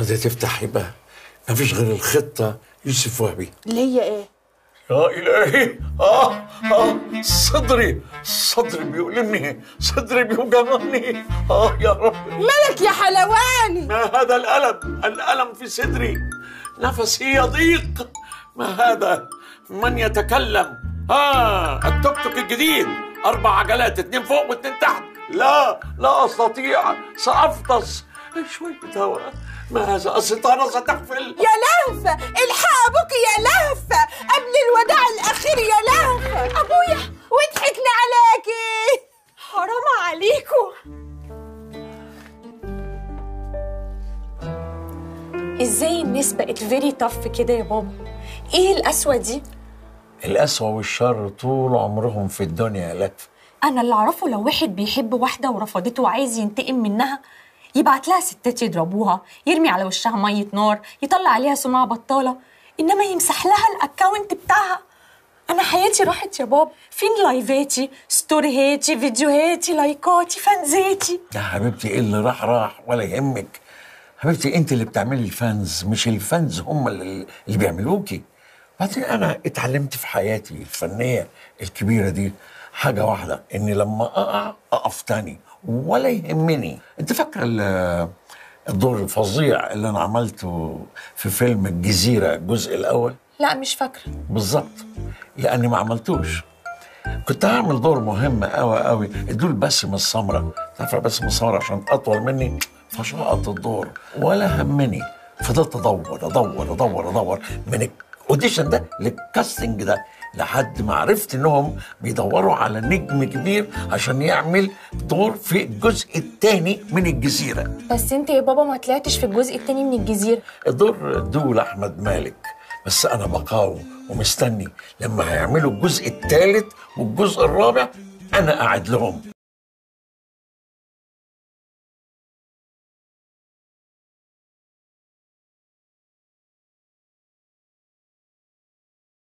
راضيه تفتح يبقى ما فيش غير الخطة يوسف وهبي. اللي هي إيه؟ يا الهي آه آه صدري صدري بيؤلمني صدري بيوجعني آه يا رب. مالك يا حلواني. ما هذا الألم؟ الألم في صدري. نفسي يضيق. ما هذا؟ من يتكلم؟ ها التوك توك الجديد. أربع عجلات اتنين فوق واتنين تحت. لا لا أستطيع. سأفطس. شوية هواء ما هذا الستارة ستقفل. يا لهفة الحق أبوك يا لهفة قبل الوداع الأخير يا لهفة أبويا وضحكنا عليكي حرام عليكم إزاي الناس بقت فيري طف كده يا بابا إيه القسوة دي؟ القسوة والشر طول عمرهم في الدنيا يا لطف أنا اللي أعرفه لو واحد بيحب واحدة ورفضته وعايز ينتقم منها يبعت لها ستات يضربوها يرمي على وشها مية نار يطلع عليها سمعه بطالة. إنما يمسح لها ال account بتاعها. أنا حياتي راحت يا بابا فين لايفاتي؟ ستوريهاتي فيديوهاتي لايكاتي فانزاتي. يا حبيبتي إيه اللي راح راح ولا يهمك. حبيبتي أنت اللي بتعملي ال fans مش ال fans هم اللي, اللي بيعملوكي. بعدين أنا اتعلمت في حياتي الفنية الكبيرة دي حاجة واحدة إني لما أقع أقف تاني. ولا يهمني. أنت فاكره ال- الدور الفظيع اللي أنا عملته في فيلم الجزيرة الجزء الأول؟ لا مش فاكرة. بالظبط لأني ما عملتوش. كنت هعمل دور مهم قوي قوي ادوا باسم السمره تعرف باسم السمره عشان أطول مني. فشقط الدور. ولا همني. فضلت أدور أدور أدور أدور من الاوديشن ده للكاستنج ده لحد ما عرفت إنهم بيدوروا على نجم كبير عشان يعمل دور في الجزء الثاني من الجزيرة. بس انت يا بابا ما طلعتش في الجزء التاني من الجزيرة. الدور دول أحمد مالك. بس أنا بقاوم ومستني لما هيعملوا الجزء الثالث والجزء الرابع أنا قاعد لهم.